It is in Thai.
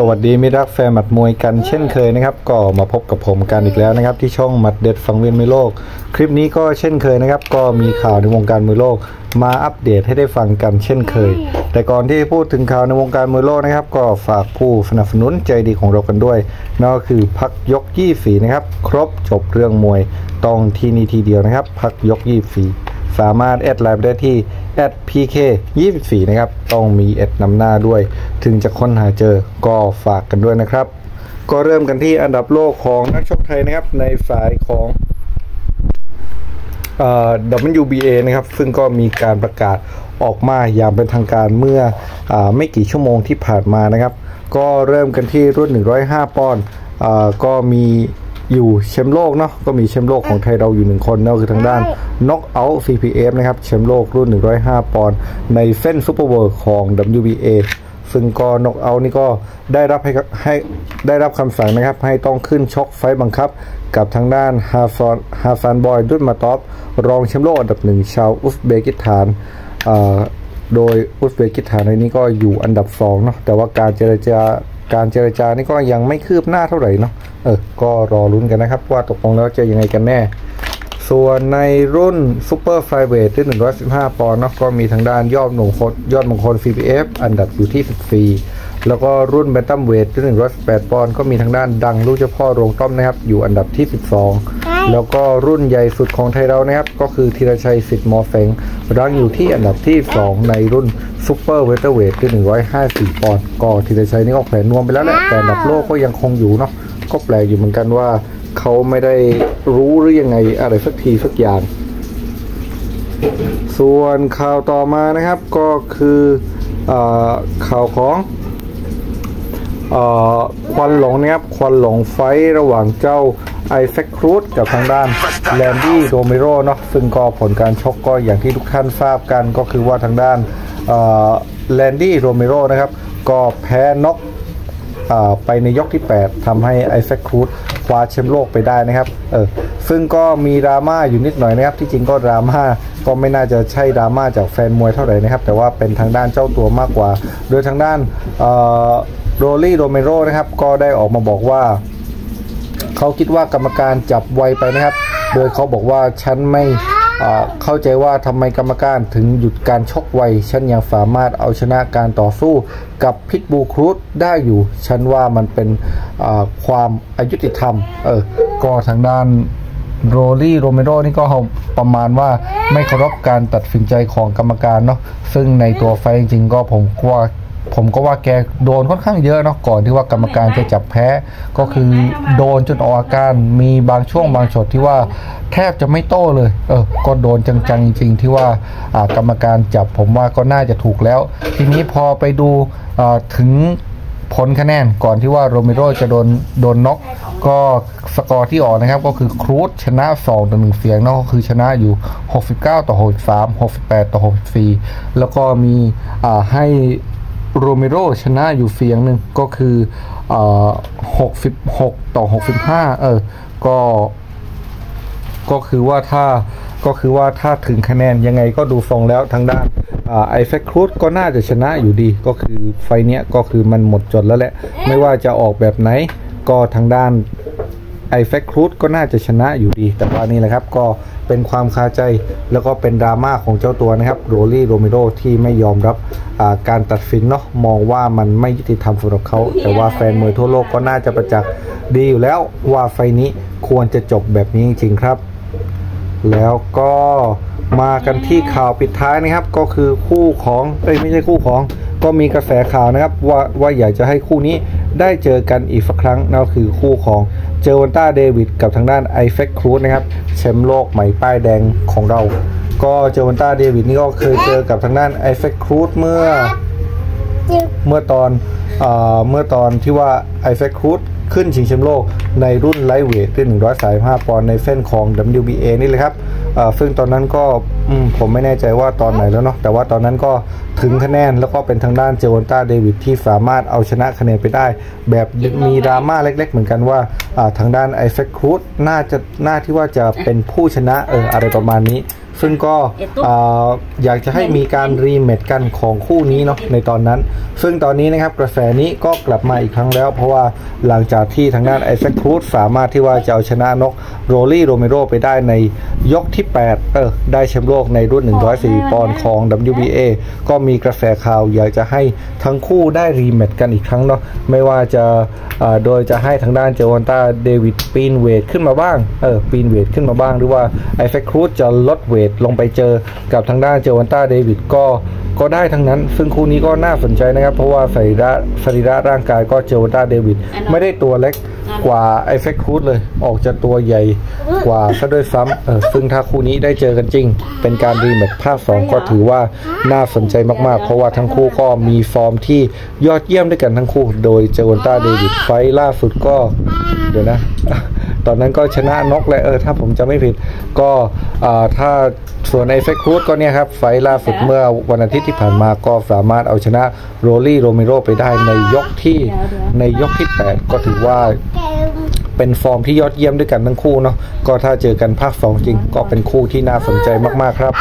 สวัสดีมิตรรักแฟนหมัดมวยกันเช่นเคยนะครับ ก็มาพบกับผมกันอีกแล้วนะครับ ที่ช่องหมัดเด็ดสังเวียนมวยโลก คลิปนี้ก็เช่นเคยนะครับ ก็มีข่าวในวงการมวยโลก มาอัปเดตให้ได้ฟังกันเช่นเคย แต่ก่อนที่พูดถึงข่าวในวงการมวยโลกนะครับ ก็ฝากผู้สนับสนุนใจดีของเรากันด้วยนั่นก็คือพักยกยี่ฝีนะครับ ครบจบเรื่องมวยต้องที่นี่ทีเดียวนะครับ พักยกยี่ฝีสามารถแอดไลน์ไปได้ที่ @pk 24นะครับ ต้องมีแอดนำหน้าด้วย ถึงจะค้นหาเจอก็ฝากกันด้วยนะครับ ก็เริ่มกันที่อันดับโลกของนักชกไทยนะครับ ในสายของเอ่อ WBA นะครับ ซึ่งก็มีการประกาศออกมาอย่างเป็นทางการเมื่ออไม่กี่ชั่วโมงที่ผ่านมานะครับ ก็เริ่มกันที่รุ่น 105 ปอนด์อ่าก็มี อยู่แชมป์โลกเนาะก็มีแชมป์โลกของไทยเราอยู่หนึ่งคนนั่นก็คือทางด้าน Knock Out CPF นะครับแชมป์โลกรุ่น 105 ปอนด์ในเส้นซูเปอร์เวิร์ของ WBA ซึ่งก็นกเอานี่ก็ได้รับให้ให้ได้รับคำสั่งนะครับ ให้ต้องขึ้นชกไฟต์บังคับ กับทางด้านฮาฟอนฮาฟานบอยดุนมาตอฟรองแชมป์โลกอันดับหนึ่งชาวอุซเบกิสถานอ่าโดยอุซเบกิสถานในนี้ก็อยู่อันดับสองเนาะแต่ว่าการเจรจา การเจรจานี่ก็ยังไม่คืบหน้าเท่าไหร่เนาะเออก็รอลุ้นกันนะครับ ว่าตกลงแล้วจะยังไงกันแน่ ส่วนในรุ่นซูเปอร์ไฟเวทที่115 ปอนด์เนาะก็มีทางด้านยอดมงคลยอดมงคล CPF อันดับอยู่ที่ 14 แล้วก็รุ่นแบนตัมเวทที่118 ปอนด์ก็มีทางด้านดังลูกเจ้าพ่อโรงต้อมนะครับ อยู่อันดับที่ 12 แล้วก็รุ่นใหญ่สุดของไทยเรานะครับ ก็คือธีรชัยสิทธิ์มอเฟงรังอยู่ที่อันดับที่ 2 ในรุ่นซูเปอร์เวทเวทที่154ปอนด์ก็ธีรชัยนี่ก็แขวนนวมไปแล้วแหละแต่อันดับโลกก็ยังคงอยู่เนาะก็แปลกอยู่เหมือนกันว่าเขาไม่ได้รู้หรือยังไงอะไรสักทีสักอย่าง ส่วนข่าวต่อมานะครับก็คือเออข่าวของเออควันหลงนะครับควันหลงไฟท์ระหว่างเจ้า ไอแซคครูดกับทางด้านแลนดี้โรเมโรเนาะซึ่งก็ผลการชกก็อย่างที่ทุกท่านทราบกันก็คือว่าทางด้านแลนดี้โรเมโรนะครับ ก็แพ้น็อกไปในยกที่ 8ทำให้ไอแซคครูซคว้าแชมป์โลกไปได้นะครับเออซึ่งก็มีดราม่าอยู่นิดหน่อยนะครับ ที่จริงก็ดราม่าก็ไม่น่าจะใช่ดราม่าจากแฟนมวยเท่าไหร่นะครับ แต่ว่าเป็นทางด้านเจ้าตัวมากกว่า โดยทางด้านโรลี่โรเมโรนะครับ ก็ได้ออกมาบอกว่า เขาคิดว่ากรรมการจับไวไปนะครับ โดยเขาบอกว่าฉันไม่เข้าใจว่าทำไมกรรมการถึงหยุดการชกไว ฉันยังสามารถเอาชนะการต่อสู้กับพิทบูลครูซได้อยู่ ฉันว่ามันเป็นความอยุติธรรม เออ ก็ทางด้านโรลี่โรเมโรนี่ก็ประมาณว่าไม่เคารพการตัดสินใจของกรรมการเนาะ ซึ่งในตัว fight จริงๆก็ผมว่า ผมก็ว่าแกโดนค่อนข้างเยอะเนาะก่อนที่ว่ากรรมการจะจับแพ้ก็คือโดนจนออกอาการมีบางช่วงบางช็อตที่ว่าแทบจะไม่โต้เลยเออก็โดนจังๆจริง ๆ ที่ว่ากรรมการจับผมว่าก็น่าจะถูกแล้ว ทีนี้พอไปดูถึงผลคะแนนก่อนที่ว่าโรเมโรจะโดนโดนน็อกก็สกอร์ที่ออกนะครับก็คือครูซชนะ2ต่อ1เสียงเนาะก็คือชนะอยู่ 69 ต่อ 63 68 ต่อ 64 แล้วก็มีให้ โรเมโรชนะอยู่เสียงหนึ่งก็คืออ66 ต่อ 65 เออ ก็ ก็คือว่าถ้า ก็คือว่าถ้าถึงคะแนนยังไงก็ดูทรงแล้วทางด้านไอแซคครูซก็น่าจะชนะอยู่ดี ก็คือ fight เนี้ยก็คือมันหมดจดแล้วแหละ ไม่ว่าจะออกแบบไหน ก็ทางด้าน ไอแซคครูซก็น่าจะชนะอยู่ดี แต่ว่านี่แหละครับก็เป็นความคาใจแล้วก็เป็นดราม่าของเจ้าตัวนะครับโรลี่โรเมโรที่ไม่ยอมรับการตัดสินเนาะมองว่ามันไม่ยุติธรรมสำหรับเขา แต่ว่าแฟนมวยทั่วโลกก็น่าจะประจักษ์ดีอยู่แล้วว่าไฟนี้ควรจะจบแบบนี้จริงๆครับ แล้วก็มากันที่ข่าวปิดท้ายนะครับ ก็คือคู่ของเอ้ยไม่ใช่คู่ของ ก็มีกระแสข่าวนะครับว่าว่าอยากจะให้คู่นี้ได้เจอกันอีกสักครั้งนั่นก็คือคู่ของ อวันต้าเดวิดกับทางด้านไอเฟคครูดนะครับแชมป์โลกใหม่ป้ายแดงของเรา ก็เจวันต้าเดวิสนี่ก็เคยเจอกับทางด้านไอแซคครูซเมื่อเมื่อตอนเออเมื่อตอนที่ว่าไอแซคครูซขึ้นชิงแชมป์โลกในรุ่น lightweight ที่135ปอนด์ในเส้นของ WBA นี่เลยครับ ซึ่งตอนนั้นก็อืมผมไม่แน่ใจว่าตอนไหนแล้วเนาะแต่ว่าตอนนั้นก็ถึงคะแนนแล้วก็เป็นทางด้านเจวันต้าเดวิสที่สามารถเอาชนะคะแนนไปได้ แบบมีดราม่าเล็ก ๆ เหมือนกันว่าอ่าทางด้านไอแซคครูซน่าจะน่าที่ว่าจะเป็นผู้ชนะเอออะไรประมาณนี้ ซึ่งก็อ่าอยากจะให้มีการ rematch กันของคู่นี้เนาะในตอนนั้น ซึ่งตอนนี้นะครับกระแสนี้ก็กลับมาอีกครั้งแล้ว เพราะว่าหลังจากที่ทางด้านไอแซคครูซสามารถที่ว่าจะเอาชนะนกโรลี่โรเมโรไปได้ใน ยกที่ 8 เออ ได้แชมป์โลกในรุ่น 104 ปอนด์ของ WBA ก็มีกระแสข่าวอยากจะให้ทั้งคู่ได้รีแมตช์กันอีกครั้งเนาะไม่ว่าจะเอ่อโดยจะให้ทางด้านเจวันตาเดวิดปีนเวทขึ้นมาบ้าง เออ ปีนเวทขึ้นมาบ้าง หรือว่าไอแฟครูซจะลดเวทลงไปเจอกับทางด้านเจวันตาเดวิดก็ก็ได้ทั้งนั้น ซึ่งคู่นี้ก็น่าสนใจนะครับ เพราะว่าสรีระสรีระร่างกายก็เจวันตาเดวิดไม่ได้ตัวเล็ก กว่าไอแฟครูซเลย ออกจะตัวใหญ่กว่าซะด้วยซ้ำเออซึ่งถ้าคู่นี้ได้เจอกันจริง เป็นการ rematch ภาค 2 ก็ถือว่าน่าสนใจมากๆ เพราะว่าทั้งคู่ก็มีฟอร์มที่ยอดเยี่ยมด้วยกันทั้งคู่ โดยเจวันต้าเดวิส fight ล่าสุดก็ เดี๋ยวนะ ตอนนั้นก็ชนะนกเลยเออถ้าผมจำไม่ผิด ก็ถ้าส่วนไอแซคครูซก็เนี่ยครับ fight ล่าสุดเมื่อวันอาทิตย์ที่ผ่านมาก็สามารถเอาชนะโรลี่โรเมโรไปได้ในยกที่ในยกที่ 8 ก็ถือว่าเป็นฟอร์มที่ยอดเยี่ยมด้วยกันทั้งคู่เนาะก็ถ้าเจอกันภาค2จริงก็เป็นคู่ที่น่าสนใจมากๆครับ